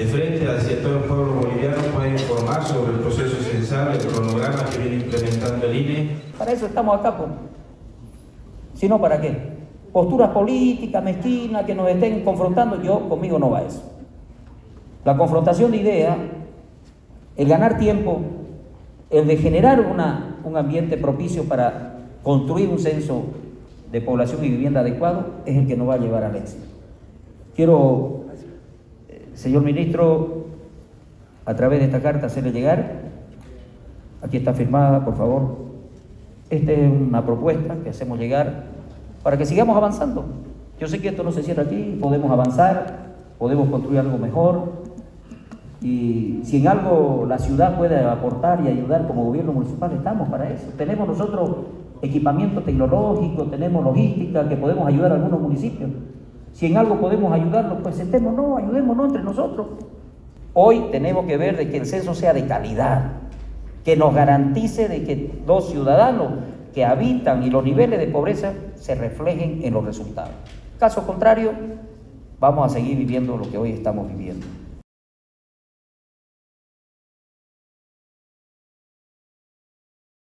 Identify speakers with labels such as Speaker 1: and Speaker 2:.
Speaker 1: de frente todo el pueblo boliviano pueda informar sobre el proceso censal, el cronograma que viene implementando el INE.
Speaker 2: Para eso estamos acá, pues. Si no, ¿para qué? Posturas políticas, mezquinas, que nos estén confrontando, yo conmigo no va eso. La confrontación de ideas, el ganar tiempo, el de generar una, un ambiente propicio para construir un censo de población y vivienda adecuado, es el que nos va a llevar al éxito. Quiero, señor ministro, a través de esta carta hacerle llegar, aquí está firmada, por favor, esta es una propuesta que hacemos llegar para que sigamos avanzando. Yo sé que esto no se cierra aquí, podemos avanzar, podemos construir algo mejor, y si en algo la ciudad puede aportar y ayudar como gobierno municipal, estamos para eso. Tenemos nosotros equipamiento tecnológico, tenemos logística, que podemos ayudar a algunos municipios. Si en algo podemos ayudarlos, pues sentémonos, ayudémonos entre nosotros. Hoy tenemos que ver de que el censo sea de calidad, que nos garantice de que los ciudadanos que habitan y los niveles de pobreza se reflejen en los resultados. Caso contrario, vamos a seguir viviendo lo que hoy estamos viviendo.